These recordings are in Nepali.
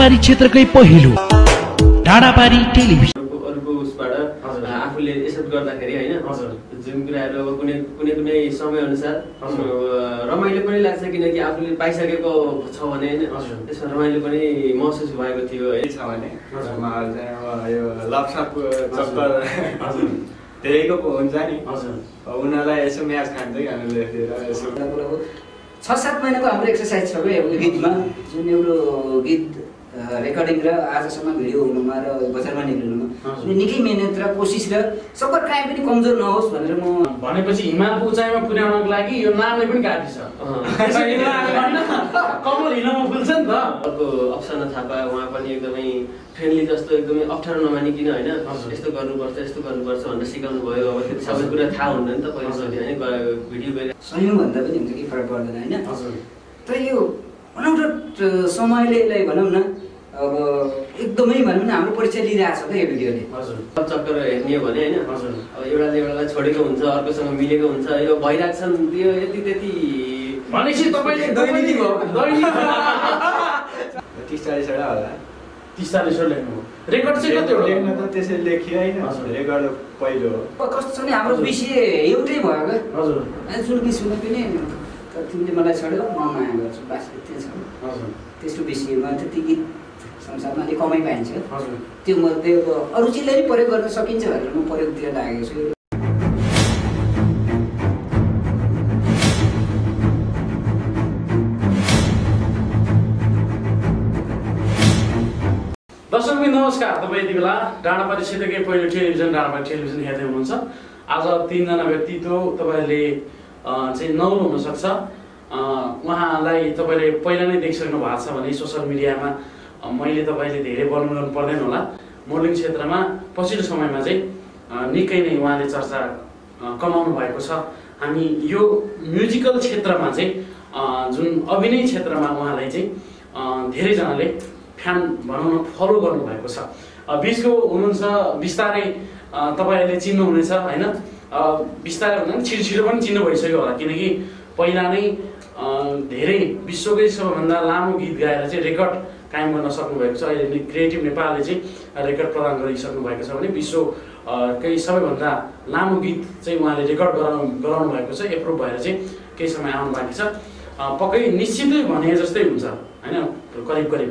डाँडापारी क्षेत्रकै पहिलो डाँडापारी टेलिभिजन। अरूको उसबाट। आफूले गर्दाखेरि होइन। जुन कुराहरू अब कुनै कुनै समयअनुसार रमाइलो पनि लाग्छ किनकि आफूले पाइसकेको छ भने होइन। हजुर। त्यसमा रमाइलो पनि महसुस भएको थियो है। छ भने। यो चक्कर धेरैको पो हुन्छ नि। उनीहरूलाई यसो म्याच खान्छ कि हामीले यसो। छ सात महिनाको हाम्रो एक्सर्साइज छ क्या गीतमा? जुन एउटा गीत रेकर्डिङ र आजसम्म भिडियो हुनुमा र बजारमा निक्लिनुमा। निकै मिहिनेत र कोसिस र सबै काहीँ पनि कमजोर नहोस् भनेर म भनेपछि हिमालको उचाइमा पुर्याउनको लागि यो नामले पनि काफी छ कमल हिलोमा फुल्छ नि त। अर्को अप्सना थापा उहाँ पनि एकदमै फ्रेन्डली जस्तो एकदमै अप्ठ्यारो नमानिकन होइन। यस्तो गर्नुपर्छ यस्तो गर्नुपर्छ भनेर सिकाउनु भयो अब त्यो सबै कुरा थाहा हुन्न नि त पहिलोचोटि होइन। भिडियो गएर संयम भन्दा पनि हुन्छ कि फरक पर्दैन होइन? तर यो अनौठो समयले यसलाई भनौँ न अब एकदमै भनौँ न हाम्रो परीक्षा लिइरहेको छ क्या यो भिडियोले। हजुर। चक्कर हेर्ने हो भने होइन हजुर। अब एउटाले एउटालाई छोडेको हुन्छ अर्कोसँग मिलेको हुन्छ यो भइरहेको छ नि त्यो यति त्यति भनेपछि तपाईँले दैनिकी भयो। दैनिक तिस चालिसवटा होला तिस चालिसवटा लेख्नु। रेकर्ड चाहिँ कतिवटा लेख्न त त्यसरी लेखियो होइन। हजुर। रेकर्ड पहिलो हो। कस्तो छ नि हाम्रो विषय एउटै भयो क्या। हजुर। अनि जुन सुने पनि तिमीले मलाई छोड्यो म माया गर्छु बास त्यो छ। हजुर। त्यस्तो विषयमा त्यति गीत संसारमा अलिक कमै पाइन्छ। त्यो मध्ये अब अरुचिले नै प्रयोग गर्न सकिन्छ भनेर म प्रयोगतिर लागेको छु। दर्शकबिन नमस्कार। तपाईँ यति बेला डाँडापाटी क्षेत्रकै पहिलो टेलिभिजन डाँडापाटी टेलिभिजन हेर्दै हुनुहुन्छ। आज तिनजना व्यक्तित्व तपाईँहरूले चाहिँ नौलो हुनसक्छ उहाँलाई तपाईँले पहिला नै देखिसक्नु भएको छ भने सोसियल मिडियामा मैले तपाईँले धेरै वर्णन गर्नु पर्दैन होला। मोडलिङ क्षेत्रमा पछिल्लो समयमा चाहिँ निकै नै उहाँले चर्चा कमाउनु भएको छ। हामी यो म्युजिकल क्षेत्रमा चाहिँ जुन अभिनय क्षेत्रमा उहाँलाई चाहिँ धेरैजनाले फ्यान भनौँ न फलो गर्नुभएको छ। बिचको हुनुहुन्छ बिस्तारै तपाईँहरूले चिन्नुहुनेछ होइन? बिस्तारै भन्दा पनि छिटो छिटो पनि चिन्नु भइसक्यो होला किनकि पहिला नै धेरै विश्वकै सबैभन्दा लामो गीत गाएर चाहिँ रेकर्ड कायम गर्न सक्नुभएको छ। अहिले क्रिएटिभ नेपालले चाहिँ रेकर्ड प्रदान गरिसक्नु भएको छ भने विश्व अ, कै सबैभन्दा लामो गीत चाहिँ उहाँले रेकर्ड गराउनु गराउनु भएको छ। एप्रुभ भएर चाहिँ केही समय आउनु बाँकी छ। पक्कै निश्चितै भने जस्तै हुन्छ होइन? करिब करिब।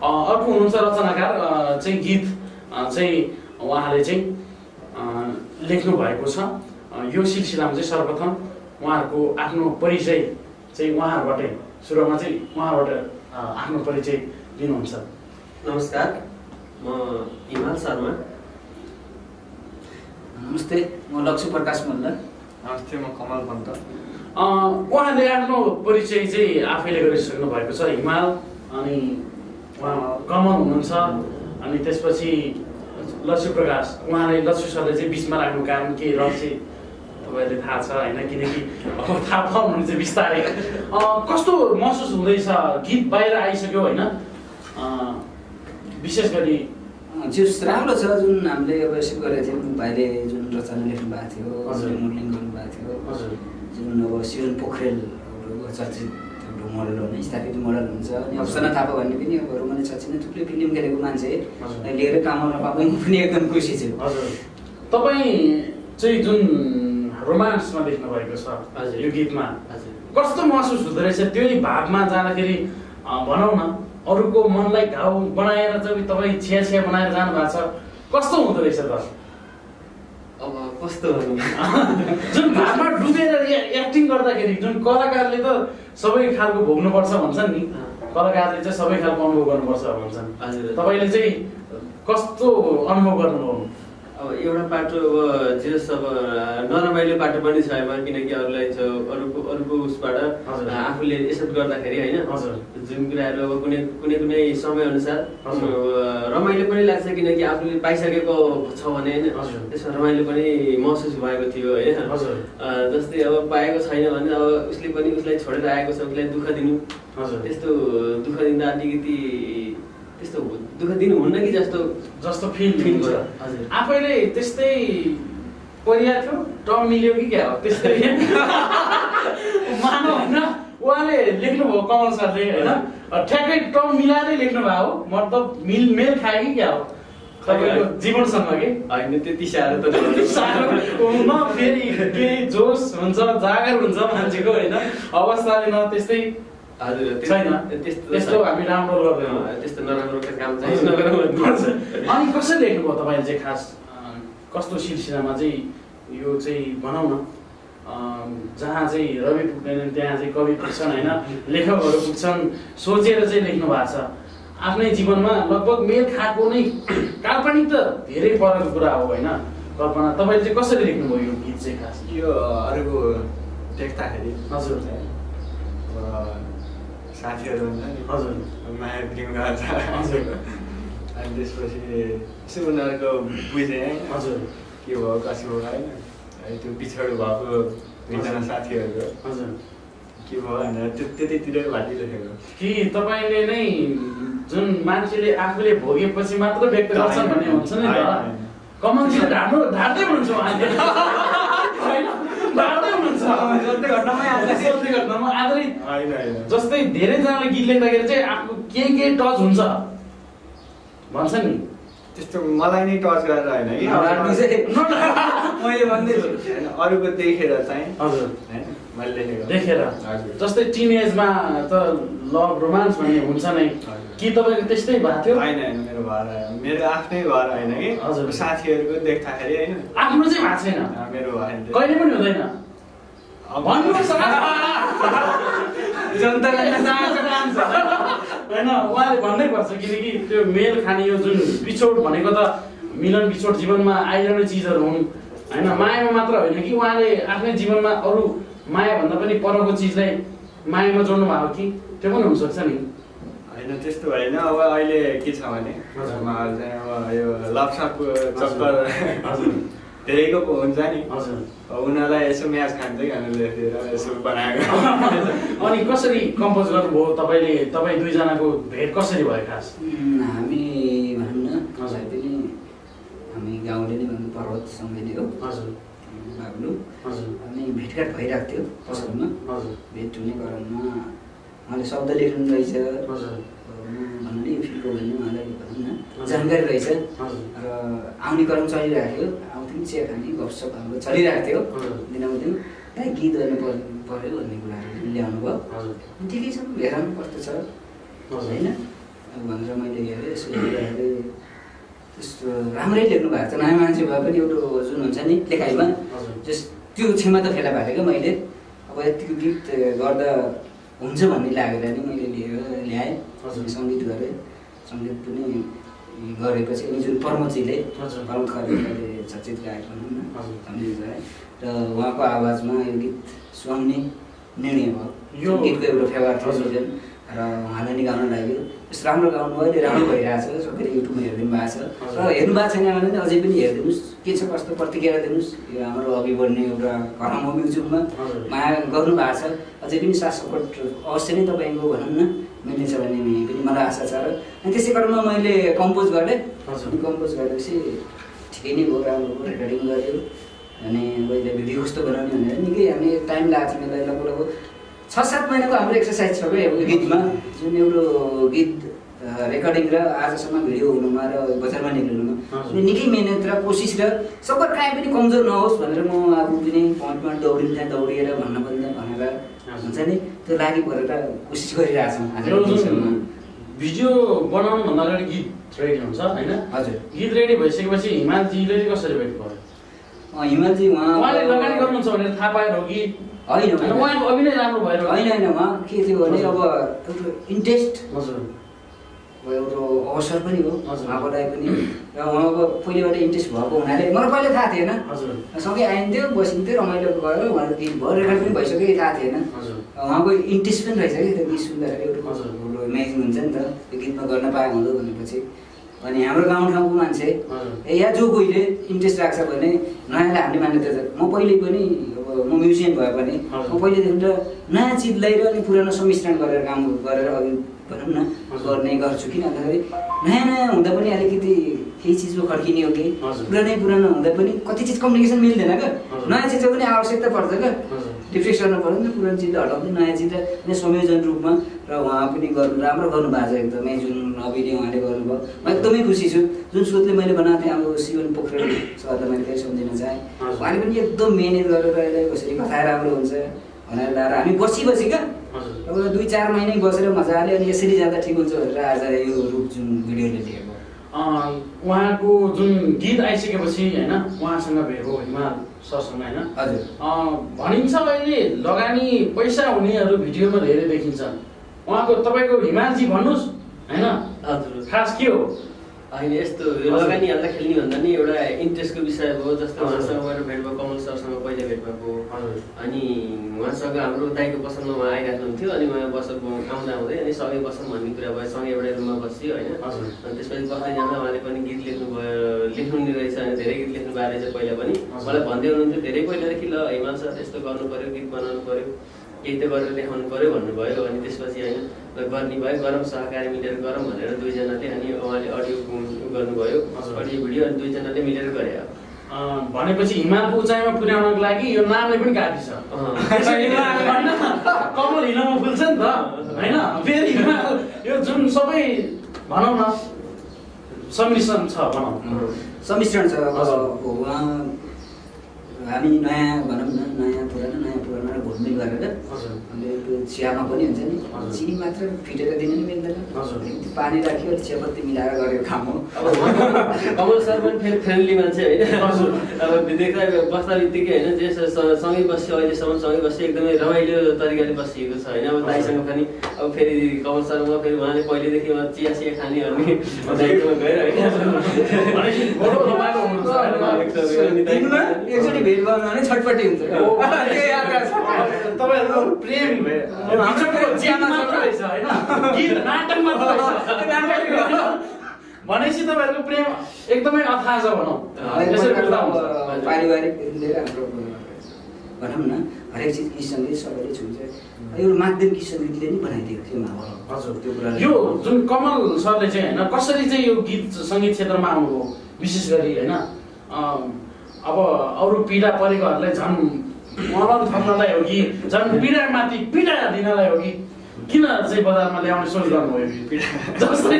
अर्को हुनुहुन्छ रचनाकार चाहिँ गीत चाहिँ उहाँले चाहिँ लेख्नु भएको छ। यो सिलसिलामा चाहिँ सर्वप्रथम उहाँहरूको आफ्नो परिचय चाहिँ उहाँहरूबाटै सुरुमा चाहिँ उहाँबाट आफ्नो परिचय दिनुहुन्छ नमस्कार म हिमाल शर्मा नमस्ते म लक्ष्य प्रकाश मल्ल नमस्ते म कमल पन्त अ, उहाँले आफ्नो परिचय चाहिँ आफैले गरिसक्नु भएको छ हिमाल अनि उहाँ कमल हुनुहुन्छ अनि त्यसपछि लक्ष्य प्रकाश उहाँले लक्ष्य सरले चाहिँ बिचमा राख्नु कारण के रहस्य तपाईँहरूले थाहा छ होइन किनकि अब थाहा पाउनुहुन्छ बिस्तारै अ, कस्तो महसुस हुँदैछ गीत बाहिर आइसक्यो होइन विशेष गरी जुस राम्रो छ जुन हामीले अब यसो गरेको थियौँ भाइले जुन रचना लेख्नु भएको थियो हजुर। मोडलिङ गर्नुभएको थियो हजुर जुन अब सिजन पोखरेल चर्चित हाम्रो मोडल हो नि स्थापित मोडल हुन्छ अनि अप्सना थापा भन्ने पनि अब रोमाले चर्चिने थुप्रै फिल्म खेलेको मान्छे। लिएर काम गर्न म पनि एकदम खुसी छु हजुर तपाईँ चाहिँ जुन रोमान्समा देख्नु भएको छ हजुर। यो गीतमा हजुर कस्तो महसुस हुँदो रहेछ त्यही भावमा जाँदाखेरि भनौँ न अरूको मनलाई घाउ बनाएर चाहिँ तपाईँ छिया छिया बनाएर जानु भएको छ कस्तो हुँदो रहेछ त? अब कस्तो जुन भावमा डुबेर एक्टिङ गर्दाखेरि जुन कलाकारले त सबै खालको भोग्नुपर्छ भन्छन् नि। कलाकारले चाहिँ सबै खालको अनुभव गर्नुपर्छ भन्छन्। तपाईँले चाहिँ कस्तो अनुभव गर्नुभयो? अब एउटा पाटो अब जे होस् अब नरमाइलो पाटो पनि छ यसमा किनकि अरूलाई छ अरूको अरूको उसबाट। आफूले एक्सेप्ट गर्दाखेरि होइन। जुन कुराहरू अब कुनै कुनै कुनै समयअनुसार। अब रमाइलो पनि लाग्छ किनकि आफूले पाइसकेको छ भने होइन। त्यसमा रमाइलो पनि महसुस भएको थियो होइन जस्तै अब पाएको छैन भने अब उसले पनि उसलाई छोडेर आएको छ उसलाई दुःख दिनु हजुर त्यस्तो दुःख दिँदा अलिकति त्यस्तो दुःख दिनु हुन्न कि जस्तो जस्तो फिल फिल। हजुर। आफैले त्यस्तै परिया थियो टम मिल्यो कि क्या हो? त्यस्तै। मानव होइन। उहाँले लेख्नुभयो कमल सरले होइन? ठ्याक्कै टर्म मिलाएरै लेख्नु भएको हो मतलब मिल मेल खायो कि क्या हो? तपाईँको जीवनसँग कि? होइन त्यति साह्रो त साह्रो न फेरि केही जोस हुन्छ जागर हुन्छ मान्छेको होइन? अवस्थाले न त्यस्तै छैन त्यस्तो हामी राम्रो गर्दैनौँ। अँ, त्यस्तो नराम्रो काम चाहिँ। अनि कसरी लेख्नुभयो तपाईँले चाहिँ खास कस्तो सिलसिलामा चाहिँ यो चाहिँ भनौँ न अँ, जहाँ चाहिँ रवि पुग्दैनन् त्यहाँ चाहिँ कवि पुग्छन् होइन? लेखकहरू पुग्छन् सोचेर चाहिँ लेख्नु भएको छ। आफ्नै जीवनमा लगभग मेल खाएको नै काल्पनिक त धेरै परको कुरा हो होइन? कल्पना तपाईँले चाहिँ कसरी लेख्नुभयो यो गीत चाहिँ खास? यो अरूको देख्दाखेरि हजुर। साथीहरू हुन्छ नि। हजुर। माया प्रेम गर्छ हजुर। अनि त्यसपछि यसो उनीहरूको बुझेँ होइन हजुर। के भयो कसो भयो होइन। है त्यो पिछाडि भएको दुईजना साथीहरूको। हजुर। के भयो भनेर त्यो त्यतितिर भाटिरहेको कि तपाईँले नै जुन मान्छेले आफूले भोगेपछि मात्र व्यक्त गर्छन् भन्ने हुन्छ नि त। कमन ढाड्नु ढाड्दै हुनुहुन्छ घटनामै आधारित। जस्तै धेरैजनाले गीत लेख्दाखेरि चाहिँ आफ्नो के के टच हुन्छ? भन्छ नि। त्यस्तो मलाई नै टच गरेर होइन कि। मैले भन्दैछु। अरूको देखेर चाहिँ हजुर। होइन मैले देखेर। जस्तै टिन एजमा त लभ रोमान्स भन्ने हुन्छ नै। कि तपाईँको त्यस्तै भएको थियो? होइन होइन मेरो घर। मेरो आफ्नै घर होइन कि? हजुर। साथीहरूको देख्दाखेरि होइन। आफ्नो चाहिँ भएको छैन। मेरो होइन कहिले पनि हुँदैन। भन्नुहोस् जनतालाई होइन उहाँले भन्नै पर्छ किनकि त्यो मेल खाने यो जुन बिछोड भनेको त मिलन बिछोड जीवनमा आइरहने चिजहरू हुन्। होइन मायामा मात्र होइन कि उहाँले आफ्नै जीवनमा अरू मायाभन्दा पनि परको चिजलाई मायामा जोड्नु भएको कि? त्यो पनि हुनसक्छ नि। होइन त्यस्तो होइन अब अहिले के छ भने? अब यो लप्साको चक्कर। धेरैको पो हुन्छ नि हजुर उनीहरूलाई यसो म्याच खान्छ कि हामीले यसो बनाएको अनि कसरी कम्पोज गर्नुभयो तपाईँले तपाईँ दुईजनाको भेट कसरी भयो खास हामी भनौँ न हजुर। पनि हामी गाउँले नै भन्नु पर्वतसँगै नै हो हजुर बाग्लु हजुर अनि भेटघाट भइरहेको थियो पसलमा हजुर भेट हुने क्रममा उहाँले शब्द लेख्नु रहेछ हजुर भन्नु नि फिलको भन्नु उहाँलाई भनौँ न जानकारी रहेछ हजुर र आउने क्रम चलिरहेको थियो आउँथ्यौँ चिया खाने गफसप हाम्रो चलिरहेको थियो। दिनाउँथ्यौँ ए गीत गर्नु पऱ्यो भन्ने कुराहरू ल्याउनु भयो ठिकै छ हेरौँ कस्तो छ? होइन? अब भनेर मैले हेरेँ यसो त्यस्तो राम्रै लेख्नु भएको छ। नयाँ मान्छे भए पनि एउटा जुन हुन्छ नि लेखाइमा जस त्यो क्षमता फेला पारेको मैले। अब यतिको गीत गर्दा हुन्छ भन्ने लागेर नि मैले लिएर ल्याएँ। सङ्गीत गरेँ। सङ्गीत पनि गरेपछि अनि जुन। कलम खरेलले चर्चित गायक भनौँ न गाएँ र उहाँको आवाजमा यो गीत सुहाउने निर्णय भयो। यो- गीतको एउटा फेभर थियो र उहाँलाई नि गाउन लाग्यो। यस्तो राम्रो गाउनु भयो अहिले राम्रो भइरहेछ सबैले युट्युबमा हेरिदिनु भएको छ। र हेर्नु भएको छैन भने अझै पनि हेरिदिनुहोस्। के छ कस्तो प्रतिक्रिया दिनुहोस्। यो हाम्रो अघि बढ्ने एउटा क्रम हो म्युजिकमा। माया गर्नु भएको छ। अझै पनि साथ सपोर्ट अवश्य नै तपाईँको भनौँ न। मिल्नेछ भन्ने पनि मलाई आशा छ र अनि त्यसै क्रममा मैले कम्पोज गरेँ। कम्पोज गरेपछि ठिकै नै भयो राम्रो भयो रेकर्डिङ गऱ्यो। अनि मैले भिडियो कस्तो बनाउने भनेर निकै हामी टाइम लागेको छ मलाई लगभग लगभग छ सात महिनाको हाम्रो एक्सर्साइज छ क्या गीतमा। जुन एउटा गीत रेकर्डिङ र आजसम्म भिडियो हुनुमा र बजारमा निक्लिनुमा। निकै मिहिनेत र कोसिस र सबै काहीँ पनि कमजोर नहोस् भनेर म अब कुनै पइन्टमा दौडिनु त्यहाँ दौडिएर भन्न पनि भनेर हुन्छ नि? त्यो लागि परेर कोसिस गरिरहेछौँ भिडियो बनाउनुभन्दा अगाडि गीत रेडी हुन्छ होइन? हजुर। गीत रेडी भइसकेपछि हिमालजीले कसरी भेट भयो हिमालजी उहाँ उहाँले लगानी गर्नुहुन्छ भनेर थाहा पाएर हो कि? होइन उहाँको अभिनय राम्रो भएर? होइन होइन उहाँ के थियो भने। अब एउटा इन्ट्रेस्ट हजुर। एउटा अवसर पनि हो हजुर। उहाँको लागि पनि। र उहाँको पहिलेबाट इन्ट्रेस्ट भएको हुनाले मलाई पहिला थाहा थिएन। हजुर। सँगै आइन्थ्यो बसिन्थ्यो रमाइलो भयो उहाँको भयो रेकर्ड पनि भइसक्यो थाहा थिएन। हजुर। उहाँको इन्ट्रेस्ट पनि रहेछ कि त्यो गीत सुन्दाखेरि एउटा इमेजिङ हुन्छ नि त। त्यो गीतमा गर्न पाए हुँदो भनेपछि। अनि हाम्रो गाउँठाउँको मान्छे या जो कोहीले इन्ट्रेस्ट राख्छ भने नयाँलाई हामीले मान्यता म पहिले पनि म म्युजियम भए पनि। म पहिलेदेखि त नयाँ चिज ल्याएर अनि पुरानो सम्मिश्रण गरेर काम गरेर अघि भनौँ न। गर्ने गर्छु किन भन्दाखेरि नयाँ नयाँ हुँदा पनि अलिकति केही चिजमा खड्किने हो कि। पुरानै पुरानो हुँदा पनि कति चिज कम्युनिकेसन मिल्दैन क्या। नयाँ चिजको पनि आवश्यकता पर्छ क्या। रिफ्रेस गर्नु पऱ्यो नि त पुरानो चिज हटाउँदै नयाँ चिज नै संयोजन रूपमा र उहाँ पनि गर्नु राम्रो गर्नुभएको छ एकदमै जुन अभिनय उहाँले गर्नुभयो। म एकदमै खुसी छु। जुन सोचले मैले बनाएको थिएँ अब शिवन पोखरेल सरलाई मैले फेरि सम्झिन चाहेँ। उहाँले पनि एकदम मिहिनेत गरेर यसलाई कसरी कथा राम्रो हुन्छ भनेर ल्याएर हामी बसी बसी क्या। अब दुई चार महिनै बसेर मजाले अनि यसरी जाँदा ठिक हुन्छ भनेर आज यो रूप जुन भिडियोले लिएको उहाँको जुन गीत आइसकेपछि होइन उहाँसँग भेट भयो हिमाल सरसँग होइन। भनिन्छ अहिले लगानी पैसा हुनेहरू भिडियोमा धेरै देखिन्छ। उहाँको तपाईँको हिमालजी भन्नुहोस् होइन। हजुर। खास के हो? होइन यस्तो लगानी हाल्दा खेल्ने भन्दा नि एउटा इन्ट्रेस्टको विषय भयो जस्तो उहाँसँग मेरो भेट भयो कमल सरसँग पहिला भेट भएको अनि उहाँसँग हाम्रो दाईको पसलमा उहाँ आइराख्नुहुन्थ्यो अनि उहाँ बसल आउँदा आउँदै अनि सँगै बसौँ भन्ने कुरा भयो सँगै एउटा रुममा बसियो होइन। अनि त्यसपछि बस्दै जाँदा उहाँले पनि गीत लेख्नुभयो लेख्नुहुने रहेछ अनि धेरै गीत लेख्नु भएको रहेछ पहिला पनि। मलाई भन्दै हुनुहुन्थ्यो धेरै पहिलादेखि ल हिमाल सर यस्तो गर्नु पऱ्यो गीत बनाउनु पऱ्यो केही त गरेर देखाउनु पऱ्यो भन्नुभयो अनि त्यसपछि होइन गर्ने भयो गरौँ सहकारी मिलेर गरौँ भनेर दुईजनाले अनि उहाँले अडियो गर्नुभयो हजुर। अडियो भिडियो अनि दुईजनाले मिलेर गरे। भनेपछि हिमालको उचाइमा पुर्याउनको लागि यो नामले पनि गाठी छ कमल हिलोमा फुल्छ नि त होइन? फेरि हिमाल यो जुन सबै भनौँ न सम्मिश्रण छ भनौँ। सम्मिश्रण छ हामी नयाँ भनौँ न नयाँ पुरानो नयाँ पुरानो घुलमिल गरेर हजुर। त्यो चियामा पनि हुन्छ नि। चिनी मात्र फिटेर दिनु नि मिल्दैन। पानी राख्यो चियापत्ती मिलाएर गरेको काम हो। अब कमल सर पनि फेरि फ्रेन्डली मान्छे होइन। हजुर। अब देख्दा बस्दा बित्तिकै होइन जे सँगै बस्यो अहिलेसम्म सँगै बस्यो एकदमै रमाइलो तरिकाले बसिएको छ होइन। अब दाईसँग पनि अब फेरि कमल सरमा फेरि उहाँले पहिलेदेखि उहाँ चिया सिया खाने भन्ने दाइकोमा गएर होइन। भेट गर्नु भने छटपट्टि हुन्छ भनेपछि तपाईँहरूको प्रेम एकदमै अथाह छ भनौँ पारिवारिक लिएर हाम्रो भनौँ न हरेक चिज गीतसँगै सबैले छुन्छ यो माध्यम गीत सङ्गीतले नै बनाइदिएको थियो हजुर त्यो कुरा यो जुन कमल सरले चाहिँ होइन कसरी चाहिँ यो गीत सङ्गीत क्षेत्रमा आउनुभयो विशेष गरी होइन अब अरू पीडा परेकोहरूलाई झन् मलम थप्नलाई हो कि झन् पीडामाथि पीडा दिनलाई हो कि किन चाहिँ बजारमा ल्याउने सोच गर्नुभयो जस्तै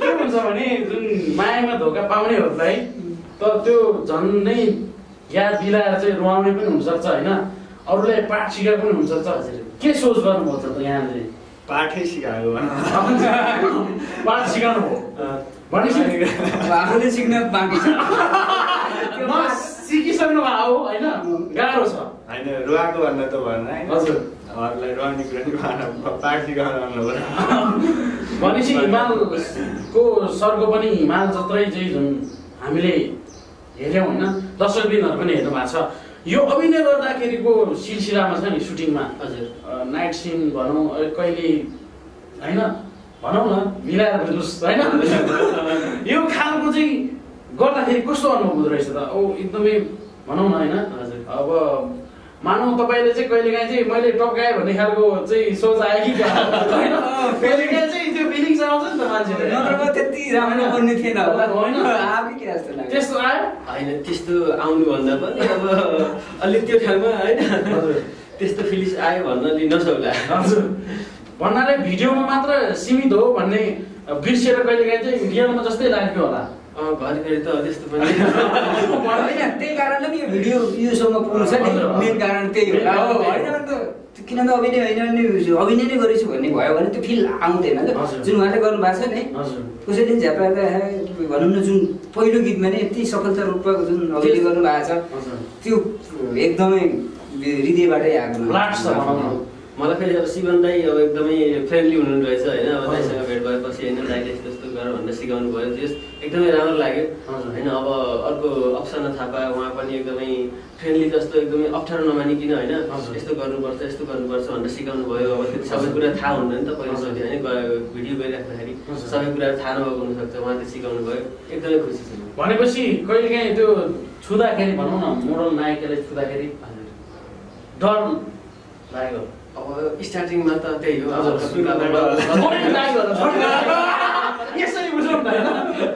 के हुन्छ भने जुन मायामा धोका पाउनेहरूलाई त त्यो झन् नै याद दिलाएर चाहिँ रुवाउने पनि हुनसक्छ होइन? अरूलाई पाठ सिकाएको पनि हुनसक्छ। के सोच गर्नुभयो त यहाँले पाठै सिकाएको। पाठ सिकाउनु भयो आफूले सिक्न बाँकी छ। सिकिसक्नु हो होइन? गाह्रो छ। होइन रुवाएको भन्दा त भएन है हजुर। अरूलाई रुवाउने कुरा पऱ्यो। भनेपछि हिमालको सरको पनि हिमाल जत्रै चाहिँ जुन हामीले हेऱ्यौँ होइन? दर्शकबिनहरू पनि हेर्नु भएको छ। यो अभिनय गर्दाखेरिको सिलसिलामा छ नि सुटिङमा? हजुर। नाइट सिन भनौँ कहिले होइन? भनौँ न मिलाएर बुझ्नुहोस् होइन? यो खालको चाहिँ गर्दाखेरि कस्तो अनुभव हुँदो रहेछ त? ओ एकदमै भनौँ न होइन? हजुर। अब मानौ तपाईँले चाहिँ कहिलेकाहीँ चाहिँ मैले टक्काएँ भन्ने खालको चाहिँ सोच आयो कि होइन। कहिलेकाहीँ चाहिँ त्यो फिलिङ्स आउँछ नि त मान्छेले नत्र म त्यति राम्रो बन्ने थिएन होला। होइन। आफै के जस्तो लाग्यो? त्यस्तो आयो? होइन त्यस्तो आउनुभन्दा पनि अब अलिक त्यो ठाउँमा होइन। त्यस्तो फिलिङ्स आयो भन्न लिन नसक्ला। हजुर। भन्नाले भिडियोमा मात्र सीमित हो भन्ने बिर्सिएर कहिलेकाहीँ चाहिँ रियलमा जस्तै लाग्यो होला। घरिघरि त त्यस्तो पनि। होइन त्यही कारणले नि यो भिडियो पुग्नु छ नि। मेन कारण त्यही हो। हो, होइन त किन त अभिनय होइन भने अभिनय नै गरेछु भन्ने भयो भने त्यो फिल आउँदैन। क्या जुन उहाँले गर्नुभएको छ नि। हजुर। कसैले झ्याप्राएर हे, भनौँ न जुन पहिलो गीतमा नै यति सफलता रूपमा जुन अभिनय गर्नुभएको छ त्यो एकदमै हृदयबाटै आएको। लाग्छ मलाई फेरि अब शिवन दाई अब एकदमै फ्रेन्डली हुनुहुँदो रहेछ होइन अब। दाईसँग भेट भएपछि होइन दाइले यस्तो यस्तो गर भनेर सिकाउनु भयो त्यस एकदमै राम्रो लाग्यो। होइन अब अर्को अप्सना थापा उहाँ पनि एकदमै फ्रेन्डली जस्तो एकदमै अप्ठ्यारो नमानिकन होइन। यस्तो गर्नुपर्छ यस्तो गर्नुपर्छ भनेर सिकाउनु भयो अब त्यो सबै कुरा थाहा हुँदैन नि त पहिलाचोटि होइन भिडियो गरिराख्दाखेरि। सबै कुराहरू थाहा नभएको हुनसक्छ उहाँले सिकाउनु भयो एकदमै खुसी छु। भनेपछि कहिलेकाहीँ त्यो छुँदाखेरि भनौँ न मोडल नायिकाले छुँदाखेरि डर लाग्यो अब स्टार्टिङमा त त्यही हो। यसरी होइन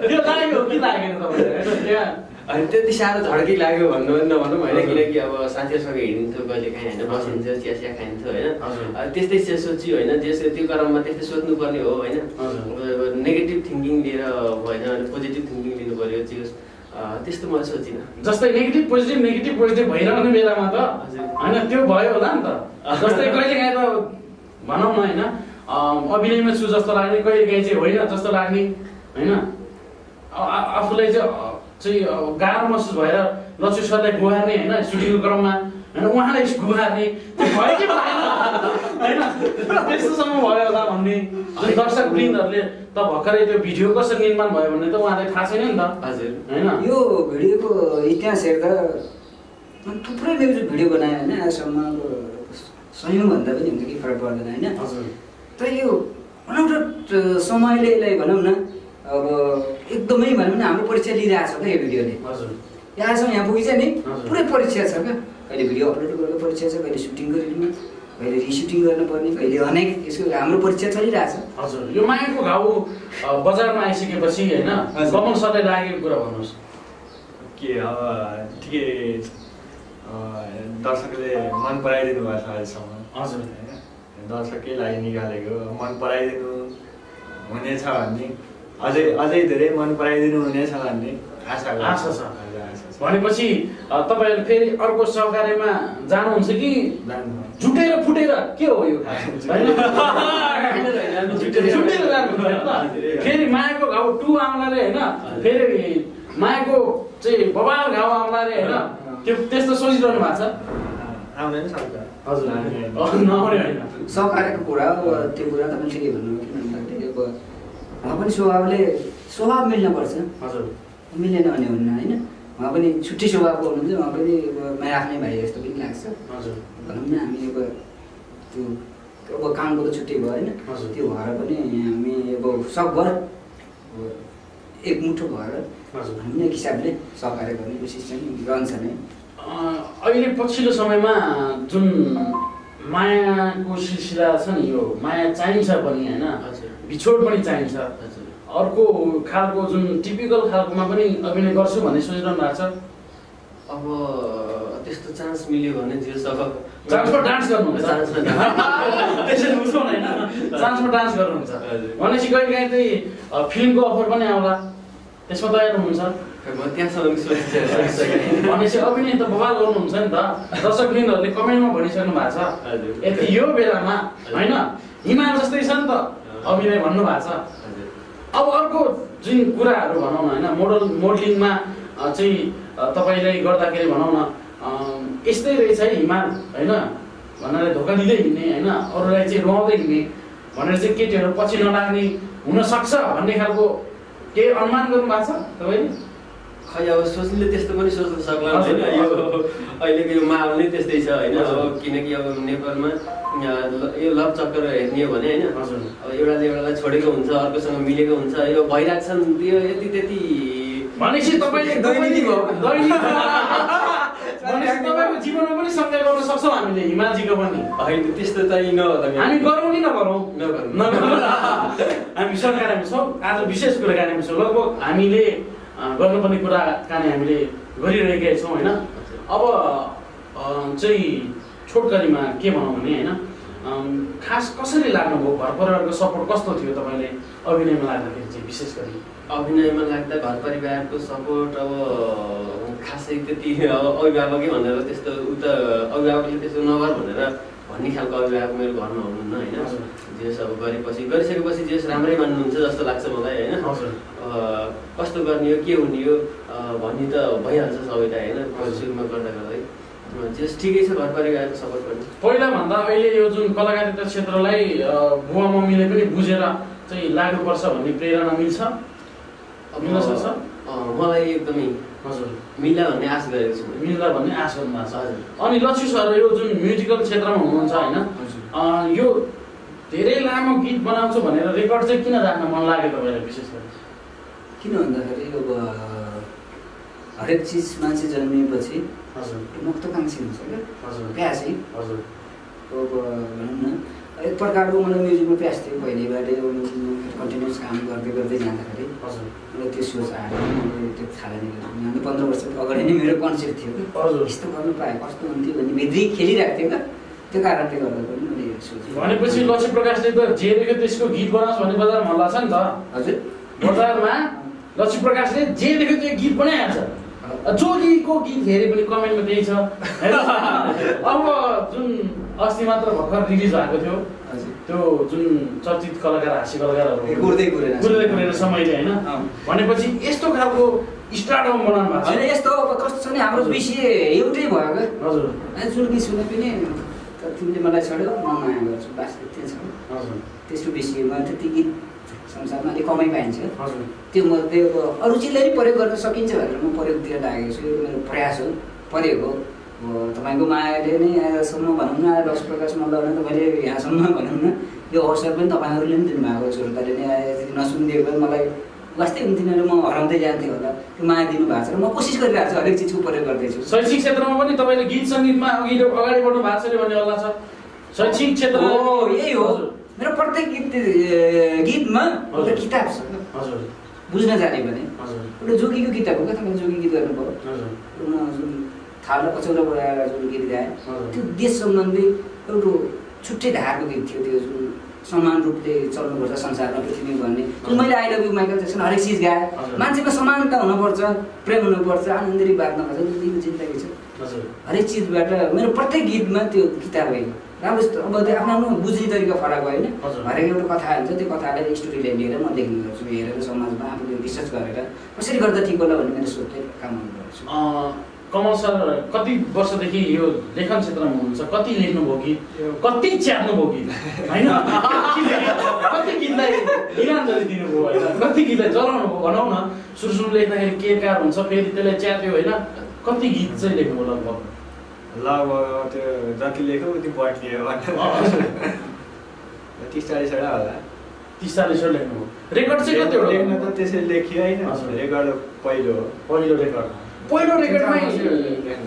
त्यो लाग्यो कि लागेन तपाईँलाई होइन अनि त्यति साह्रो झड्की लाग्यो भन्नु पनि नभनौँ होइन किनकि अब साथीहरूसँग हिँडिन्थ्यो कहिले काहीँ होइन बसिन्थ्यो चिया चिया खाइन्थ्यो होइन त्यस्तै चाहिँ सोच्यो होइन त्यस त्यो क्रममा त्यस्तै सोध्नुपर्ने हो होइन। नेगेटिभ थिङ्किङ लिएर भएन भने पोजिटिभ थिङ्किङ लिनु पऱ्यो त्यो अँ, त्यस्तो मैले सोचिनँ। जस्तै नेगेटिभ पोजिटिभ नेगेटिभ पोजिटिभ भइरहने बेलामा त। होइन त्यो भयो होला नि त। जस्तै कहिलेकाहीँ त भनौँ न होइन अभिनयमा छु जस्तो लाग्ने कहिलेकाहीँ चाहिँ होइन जस्तो लाग्ने होइन। आफूलाई चाहिँ चाहिँ गाह्रो महसुस भएर लक्ष्य सरलाई गुहार्ने होइन सुटिङको क्रममा उहाँलाई त्यो भयो कि भएन होइन त्यस्तोसम्म भयो होला भन्ने जुन दर्शक वृन्दहरूले त भर्खरै त्यो भिडियो कसरी निर्माण भयो भन्ने त उहाँलाई थाहा छैन नि त हजुर होइन यो भिडियोको इतिहास हेर्दा थुप्रै म्युजिक भिडियो बनायो होइन आजसम्म अब सयौँभन्दा पनि हुन्छ कि फरक पर्दैन होइन हजुर तर यो अनौठो समयले यसलाई भनौँ न अब एकदमै भनौँ न हाम्रो परीक्षा लिइरहेको छ क्या यो भिडियोले हजुर यहाँसम्म यहाँ पुगिन्छ नि। पुरै परीक्षा छ क्या कहिले भिडियो अपलोड गरेको परीक्षा छ कहिले सुटिङ गरिनु कहिले रिसुटिङ गर्नुपर्ने कहिले अनेक यसको हाम्रो परीक्षा चलिरहेछ हजुर यो मायाको घाउ बजारमा आइसकेपछि होइन। कमल सरलाई लागेको कुरा भन्नुहोस् के अब ठिकै दर्शकले मन पराइदिनु भएको छ अहिलेसम्म हजुर। होइन दर्शकै लागि निकालेको मन पराइदिनु हुनेछ भन्ने अझै अझै धेरै मन पराइदिनु हुनेछ भन्ने आशा। आशा छ। भनेपछि तपाईँहरू फेरि अर्को सहकार्यमा जानुहुन्छ कि? जानु। झुटेर फुटेर के हो यो झुटेर त? फेरि मायाको घाउ टु आउनाले होइन? फेरि मायाको चाहिँ बबाल घाउ आउनाले होइन? त्यो त्यस्तो सोचिरहनु भएको छ? हजुर। नआउने होइन। सहकार्यको कुरा अब त्यो कुरा भन्दाखेरि अब उहाँ पनि स्वभावले स्वभाव मिल्नुपर्छ। हजुर। मिलेन भने हुन्न होइन? उहाँ पनि छुट्टी स्वभावको हुनुहुन्छ उहाँ पनि अब मेरो आफ्नै भाइ जस्तो पनि लाग्छ। हजुर। भनौँ न हामी अब त्यो अब कामको त छुट्टी भयो होइन। हजुर। त्यो भएर पनि हामी अब सकभर अब एकमुठो भएर हामी एक हिसाबले सहकार्य गर्ने कोसिस चाहिँ रहन्छ नै। अहिले पछिल्लो समयमा जुन मायाको सिलसिला छ नि यो माया चाहिन्छ पनि होइन। हजुर। बिछोड पनि चाहिन्छ। हजुर। अर्को खालको जुन टिपिकल खालकोमा पनि अभिनय गर्छु भन्ने सोचिरहनु भएको छ। अब त्यस्तो चान्स मिल्यो भने जे सब चान्समा डान्स गर्नुहुन्छ। चान्समा डान्स। त्यसरी बुझ्नु होइन। चान्समा डान्स गर्नुहुन्छ। भनेपछि कहिले काहीँ चाहिँ फिल्मको अफर पनि आउला। त्यसमा तयार हुनुहुन्छ। भनेपछि अभिनय त बवाल गर्नुहुन्छ नि त। दर्शक वृन्दहरूले कमेन्टमा भनिसक्नु भएको छ। यति यो बेलामा होइन हिमाल जस्तै छ नि त। अभिनय भन्नुभएको छ। अब अर्को जुन कुराहरू भनौँ न होइन मोडल मोडलिङमा चाहिँ तपाईँलाई गर्दाखेरि भनौँ न यस्तै रहेछ है हिमाल होइन? भनेर धोका दिँदै हिँड्ने होइन? अरूलाई चाहिँ रुवाउँदै हिँड्ने भनेर चाहिँ केटीहरू पछि नलाग्ने हुनसक्छ भन्ने खालको केही अनुमान गर्नुभएको छ तपाईँले? खै अब सोच्नुले त्यस्तो पनि सोच्न सक्ला होइन यो अहिलेको यो माहौल नै त्यस्तै छ होइन। अब किनकि अब नेपालमा यो लभ चक्कर हेर्ने हो भने होइन। हजुर। अब एउटाले एउटालाई छोडेको हुन्छ अर्कोसँग मिलेको हुन्छ। यो भइरहेको छ नि, त्यो यति त्यति भनेपछि तपाईँले तपाईँको जीवनमा पनि सङ्ख्या गर्न सक्छौँ हामीले हिमालजीको पनि। होइन त्यस्तो चाहिँ मेरो। हामी गरौँ कि नगरौँ? नगरौँ। नगरौँ। हामी सरकारमा छौँ। आज विशेष कुराकानीमा छौँ। लगभग हामीले गर्नुपर्ने कुराकानी हामीले गरिरहेकै छौँ होइन? अब चाहिँ छोटकरीमा के भनौँ भने होइन खास कसरी लाग्नुभयो? घर परिवारको सपोर्ट कस्तो थियो तपाईँले अभिनयमा लाग्दाखेरि चाहिँ विशेष गरी? अभिनयमा लाग्दा घर परिवारको सपोर्ट अब खासै त्यति अब अभिभावकै भनेर त्यस्तो उ त अभिभावकले त्यस्तो नगर भनेर भन्ने खालको अभिभावक मेरो घरमा हुनुहुन्न होइन। जेस अब गरेपछि गरिसकेपछि जेस राम्रै मान्नुहुन्छ जस्तो लाग्छ मलाई होइन? कस्तो गर्ने हो के हुने हो भन्ने त भइहाल्छ सबैलाई होइन। सुरुमा गर्दा गर्दै जेस ठिकै छ घर परिवारको सपोर्ट गर्ने पहिलाभन्दा अहिले यो जुन कलाकारिता क्षेत्रलाई बुवा मम्मीले पनि बुझेर चाहिँ लाग्नुपर्छ भन्ने प्रेरणा मिल्छ? मिल्न सक्छ? मलाई एकदमै हजुर। मिल्ला भन्ने आश गरेको छु। मैले। मिल्ला भन्ने आश गर्नुभएको छ। हजुर। अनि लक्ष्य सर यो जुन म्युजिकल क्षेत्रमा हुनुहुन्छ होइन अ, यो धेरै लामो गीत बनाउँछु भनेर रेकर्ड चाहिँ किन राख्न मन लाग्यो तपाईँलाई विशेष गरी? किन भन्दाखेरि अब हरेक चिज मान्छे जन्मिएपछि हजुर। मुक्तकाङ्क्षी हुन्छ क्या? हजुर। प्यासै हजुर। अब भनौँ न एक प्रकारको मलाई म्युजिकमा प्यास थियो पहिलेबाटै कन्टिन्युस काम गर्दै गर्दै जाँदाखेरि हजुर। मलाई त्यो सोच आएर मैले त्यो थाहा अनि पन्ध्र वर्ष अगाडि नै मेरो कन्सेप्ट थियो। यस्तो गर्नु पाएँ कस्तो हुन्थ्यो भन्ने भित्री खेलिरहेको थियो क्या त्यो कारणले गर्दा पनि मैले सोचेँ भनेपछि लक्ष्मी प्रकाशले त जे देख्यो त्यसको गीत बनाओस् भन्ने बजारमा हल्ला छ नि त। हजुर। बजारमा लक्ष्मी प्रकाशले जे देख्यो त्यो गीत बनाइहाल्छ। जोगीको गीत हेरे पनि कमेन्टमा त्यही छ? अब जुन अस्ति मात्र भर्खर रिलिज भएको थियो। त्यो जुन चर्चित कलाकार हाँस्य कलाकारहरू गुर्दै समयले होइन। भनेपछि यस्तो खालको स्टार्टअप बनाउनु भएको होइन छ यस्तो अब कस्तो छ नि हाम्रो विषय एउटै भयो क्या हजुर। गीत सुने पनि तिमीले मलाई छोड्यो म माया गर्छु बास त्यो छ। त्यस्तो विषयमा त्यति गीत संसारमा अलिक कमै पाइन्छ। त्यो मध्ये अब अरू चिजले पनि प्रयोग गर्न सकिन्छ भनेर म प्रयोगतिर लागेको छु यो मेरो प्रयास हो प्रयोग हो। तपाईँको मायाले नै यहाँसम्म भनौँ न दस प्रकाश मल्ल भने तपाईँले यहाँसम्म भनौँ न यो अवसर पनि तपाईँहरूले पनि दिनुभएको श्रोताले नै यदि नसुनिदिएको भए मलाई वास्तै र म हराउँदै जान्थेँ होला। त्यो माया दिनुभएको छ र म कोसिस गरिरहेको छु हरेक चिजको प्रयोग गर्दैछु। शैक्षिक क्षेत्रमा पनि तपाईँले गीत सङ्गीतमा अघि अगाडि बढ्नु भएको छ अरे भन्ने हल्ला छ। शैक्षिक क्षेत्रमा हो यही हो। मेरो प्रत्येक गीत गीतमा एउटा। किताब छ। हजुर। बुझ्न जाने भने। एउटा जोगीको किताब हो क्या? तपाईँले जोगी गीत गर्नुभयो हजुर म जुन गीत गाएँ। त्यो देश सम्बन्धी एउटा छुट्टै धारको गीत थियो त्यो जुन समान रूपले चल्नुपर्छ संसारमा पृथ्वी भन्ने। मैले I love you Michael Jackson हरेक चिज गाएँ। मान्छेमा समानता हुनुपर्छ प्रेम हुनुपर्छ आनन्दरी बाँच्न पर्छ दिनको जिन्दगी छ। हजुर। हरेक चिजबाट मेरो प्रत्येक गीतमा त्यो किताब होइन। राम्रो जस्तो अब त्यो आफ्नो आफ्नो बुझ्ने तरिका फरक होइन। हरेक एउटा कथा हुन्छ त्यो कथालाई स्टोरीलाई लिएर म लेख्ने गर्छु हेरेर समाजमा आफूले रिसर्च गरेर कसरी गर्दा ठिक होला भन्ने मेरो सोचले काम गर्ने गर्छु अँ, कमल सर कति वर्षदेखि यो लेखन क्षेत्रमा हुनुहुन्छ कति लेख्नुभयो गीत कति च्याप्नुभयो गीत होइन? कति गीतलाई दिनुभयो होइन? कति गीतलाई जलाउनु भयो भनौँ न सुरु सुरु लेख्दाखेरि के कार हुन्छ फेरि त्यसलाई च्याप्यो होइन? कति गीत चाहिँ लेख्नुभयो लगभग? लगभग त्यो जति लेख्यो उति भन्नु तिस चालिसवटा होला। तिस चालिसवटा लेख्नुभयो। रेकर्ड चाहिँ कतिवटा लेख्न त त्यसरी लेखियो होइन। रेकर्ड पहिलो हो। पहिलो रेकर्ड पहिलो रेकर्डमै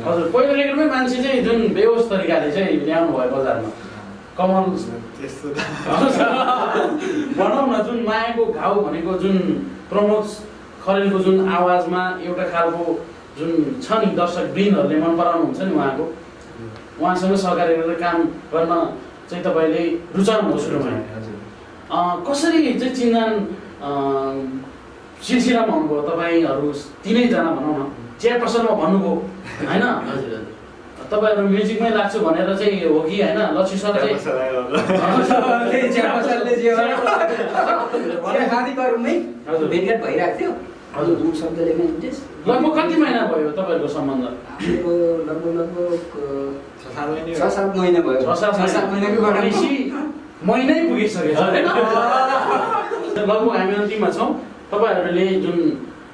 हजुर पहिलो रेकर्डमै मान्छे चाहिँ जुन बेहोस तरिकाले चाहिँ ल्याउनु भयो बजारमा। कमल भनौँ न जुन मायाको घाउ भनेको जुन प्रमोद खरेलको जुन आवाजमा एउटा खालको जुन छ नि दर्शक वृन्दहरूले मन पराउनुहुन्छ नि उहाँको। उहाँसँग सहकारी गरेर काम गर्न चाहिँ तपाईँले रुचाउनु सुरुमा हजुर। अँ, कसरी चाहिँ चिन्जान अँ, सिलसिलामा हुनुभयो? तपाईँहरू तिनैजना भनौँ न। चिया पसलमा भन्नुभयो। होइन? हजुर हजुर। तपाईँहरू म्युजिकमै लाग्छु भनेर चाहिँ हो कि होइन? लक्ष्मी सर। भेटघाट भइरहेको थियो। हजुर। शब्दले नै लगभग कति महिना भयो तपाईँहरूको सम्बन्ध? हाम्रो लगभग लगभग अ, छ सात महिना। भयो। छ सात महिनाको भनेपछि लगभग हामी अन्तिममा छौँ। तपाईँहरूले जुन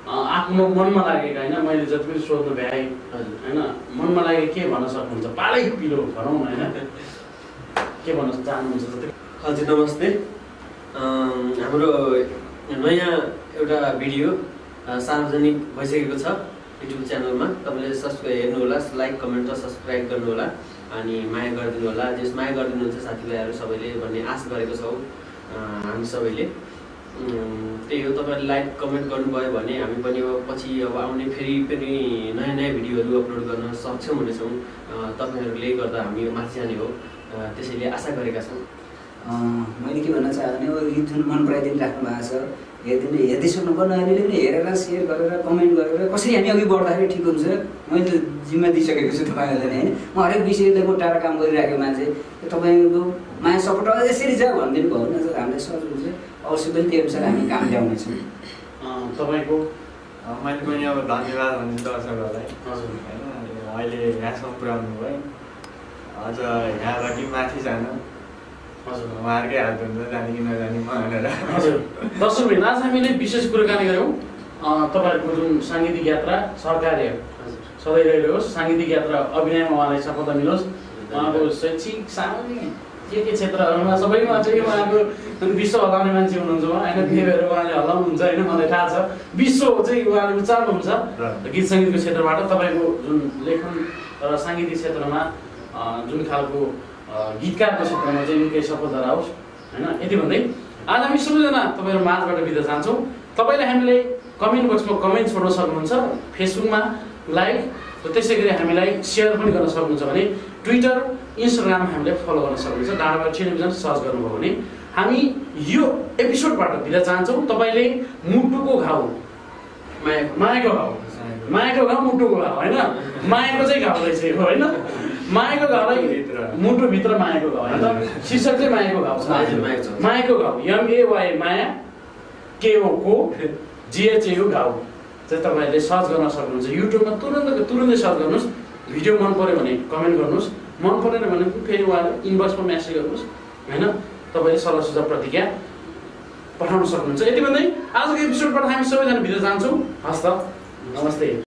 आफ्नो मनमा लागेका होइन मैले जति पनि सोध्नु भ्याएँ होइन मनमा लागेको के भन्न सक्नुहुन्छ? पालै पिलो भनौँ होइन। के भन्न चाहनुहुन्छ? जति हजुर नमस्ते। हाम्रो नयाँ एउटा भिडियो सार्वजनिक भइसकेको छ युट्युब च्यानलमा। तपाईँले सब्सक्राइब हेर्नुहोला लाइक कमेन्ट र सब्सक्राइब गर्नुहोला अनि माया गरिदिनु होला जस माया गरिदिनुहुन्छ साथीभाइहरू सबैले भन्ने आश गरेको छौँ हामी सबैले। त्यही हो तपाईँले लाइक कमेन्ट गर्नुभयो भने हामी पनि अब पछि अब आउने फेरि पनि नयाँ नयाँ भिडियोहरू अपलोड गर्न सक्षम हुनेछौँ तपाईँहरूले गर्दा हामी माथि जाने हो। त्यसैले आशा गरेका छौँ। मैले के भन्न चाहेँ भने गीत जुन मन पराइदिनु राख्नु भएको छ हेरिदिनु हेर्दै सक्नुपर्ने अहिले पनि हेरेर सेयर गरेर कमेन्ट गरेर कसरी हामी अघि बढ्दाखेरि ठिक हुन्छ मैले जिम्मा दिइसकेको छु तपाईँहरूलाई होइन? म हरेक विषयले म टाढा काम गरिरहेको मान्छे तपाईँको माया सपोर्ट अझ यसरी जा भनिदिनु भयो भने हामीलाई सहज हुन्छ अवश्य पनि त्यो अनुसार हामी काम ल्याउनेछौँ। तपाईँको मैले पनि अब धन्यवाद भन्छु दर्शकहरूलाई हजुर। होइन अहिले यहाँसम्म पुऱ्याउनु भयो। अझ यहाँदेखि माथि जानु। हजुर। उहाँहरूकै हात हुन्छ जाने कि नजाने म भनेर। हजुर। दर्शकहरू आज हामीले विशेष कुराकानी गऱ्यौँ। तपाईँहरूको जुन साङ्गीतिक यात्रा सहकार्य हजुर। सधैँ रहिरहोस्। साङ्गीतिक यात्रा अभिनयमा उहाँलाई सफलता मिलोस्। उहाँको शैक्षिक सामाजिक के के क्षेत्रहरूमा सबैमा चाहिँ उहाँको जुन विश्व हल्लाउने मान्छे हुनुहुन्छ उहाँ होइन बिहे भएर उहाँले हल्लाउनुहुन्छ होइन मलाई थाहा छ। विश्व चाहिँ उहाँले उचाल्नुहुन्छ गीत सङ्गीतको क्षेत्रबाट तपाईँको जुन लेखन र साङ्गीतिक क्षेत्रमा जुन खालको गीतकारको क्षेत्रमा चाहिँ निकै सफलता आओस् होइन यति भन्दै। आज हामी सबैजना तपाईँहरू माझबाट बिदा जान्छौँ। तपाईँले हामीले कमेन्ट बक्समा कमेन्ट छोड्न सक्नुहुन्छ। फेसबुकमा लाइक त्यसै गरी हामीलाई सेयर पनि गर्न सक्नुहुन्छ भने ट्विटर इन्स्टाग्राम हामीले फलो गर्न सक्नुहुन्छ। डाँडाबाट टेलिभिजन सर्च गर्नुभयो भने हामी यो एपिसोडबाट बिदा चाहन्छौँ तपाईँले मुटुको घाउ मायाको मायाको घाउ मायाको घाउ मुटुको घाउ होइन? मायाको चाहिँ घाउ रहेछ यो होइन? मायाको घाउलाई भित्र। मुटुभित्र। मायाको घाउ होइन? शीर्षक चाहिँ मायाको घाउ छ। मायाको घाउ। एमएवाई माया केओ को जिएचएयु घाउ। चाहिँ तपाईँहरूले सर्च गर्न सक्नुहुन्छ। युट्युबमा तुरन्त तुरन्तै सर्च गर्नुहोस्। भिडियो मन पऱ्यो भने कमेन्ट गर्नुहोस्। मन परेन भने फेरि उहाँलाई इनबक्समा म्यासेज गर्नुहोस्। होइन? तपाईँले सल्लाह सुझाव प्रतिज्ञा पठाउन सक्नुहुन्छ। यति भन्दै आजको एपिसोडबाट हामी सबैजना भित्र जान्छौँ। हस्त नमस्ते।